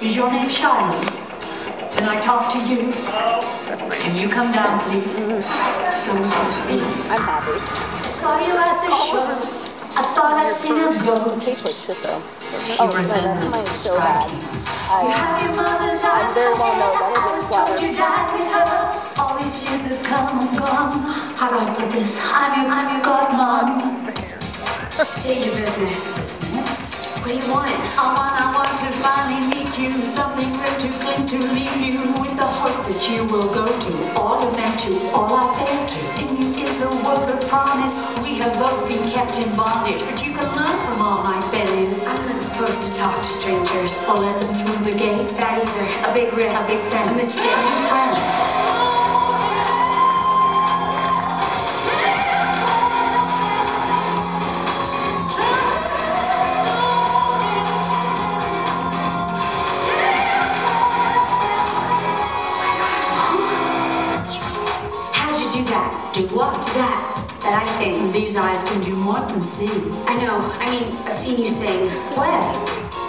Is your name Shilo? Can I talk to you? Can you come down, please? So. I'm happy. Saw you at the show. I thought I'd seen a ghost. Tastes like shit though. She Oh, resembles mine so bad. You have your mother's eyes. very well know that it I is told you died with her. All these years have come and gone. How do I put this? I'm your, I'm your godmom. State your business. Want? I want, I want to finally meet you. Something real to cling to, leave you with the hope that you will go to. All you're meant to, all I bear to. In you is a word of promise. We have both been kept in bondage, but you can learn from all my failures. I'm not supposed to talk to strangers or let them through the gate. That either. A big risk, a big fence, a mistake. Do what? That. That I think These eyes can do more than see. I know. I mean, I've seen you sing. Where?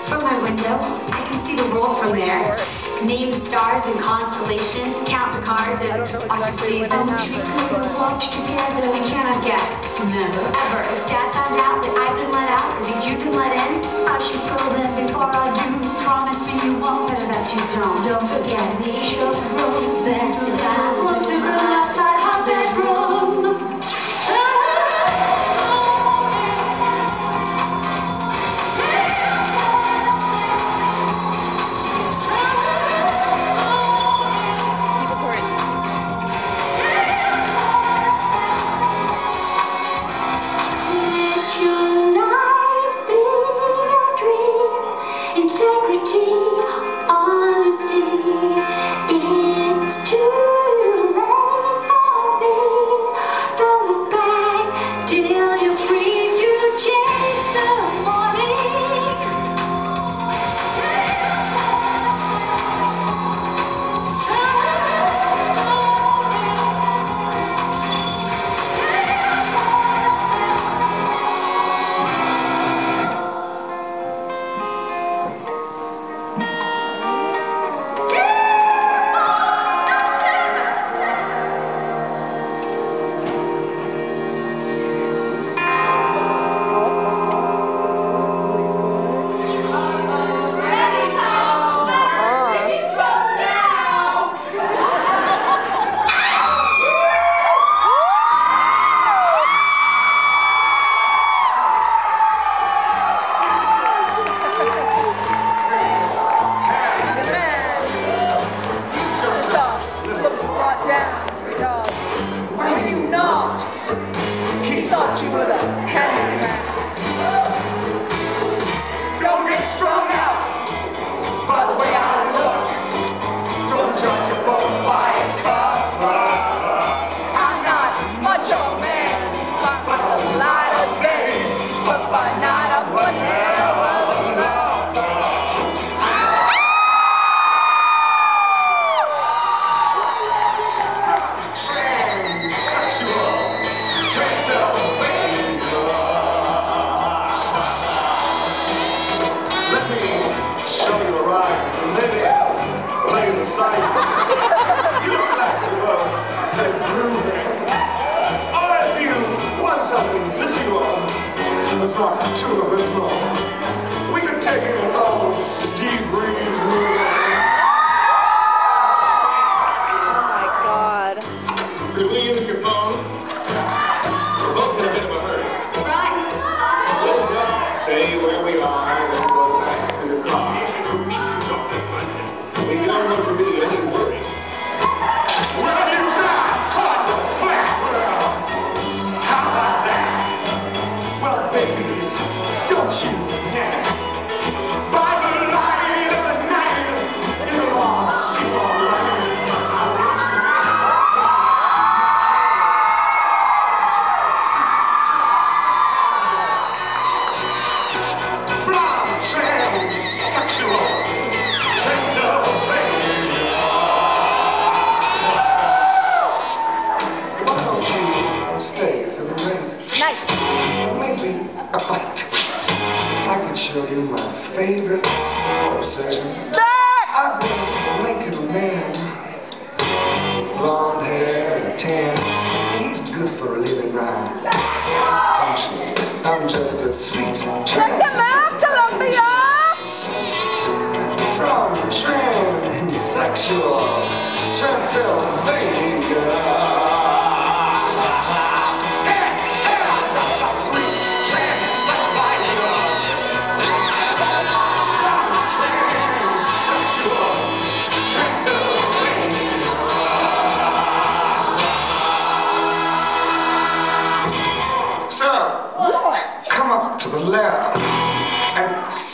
From my window. I can see the world from there. Name stars and constellations, count the cards and I watch the seasons. We will but- watch together. We cannot guess. Never. Ever. If Dad found out that I've been let out, or that you've been let in, I should go then before I do. Promise me you won't, better that you don't. Don't forget me. Show the rose He thought you were the handyman. Don't it's not too abysmal. We Maybe a bite. I can show you my favorite obsession. I think Lincoln man, blonde hair and tan, he's good for a living right. I'm just a sweet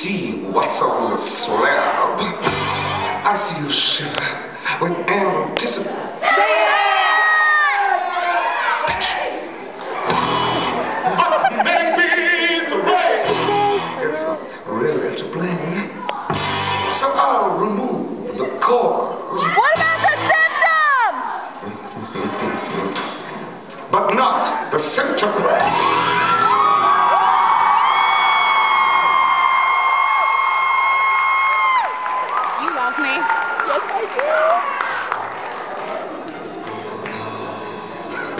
see what's on the slab. I see you shiver with anticipation. But maybe the rain is really to blame. So I'll remove the cause, What about the symptom? but not the symptom. Love me. Yes, I do.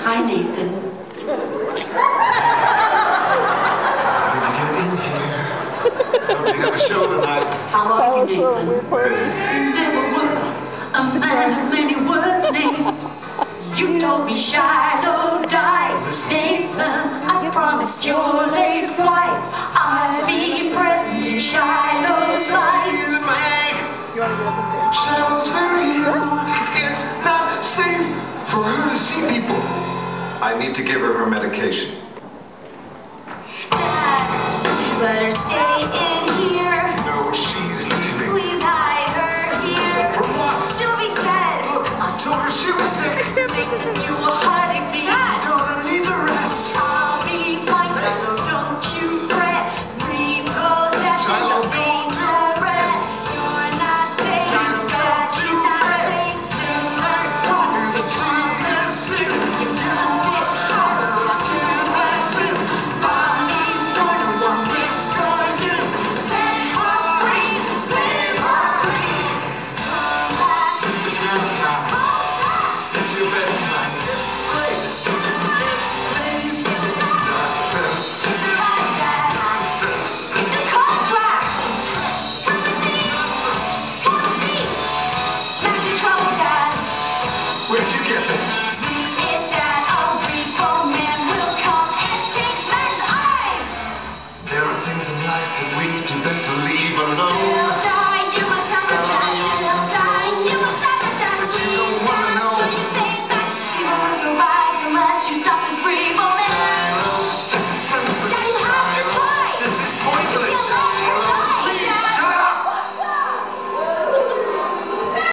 Hi, Nathan. How did you get in here? You have a show tonight. How are you, Nathan? Busy. Never were a man whose many words named. You told me Shilo died. Nathan, I promised your late wife need to give her her medication.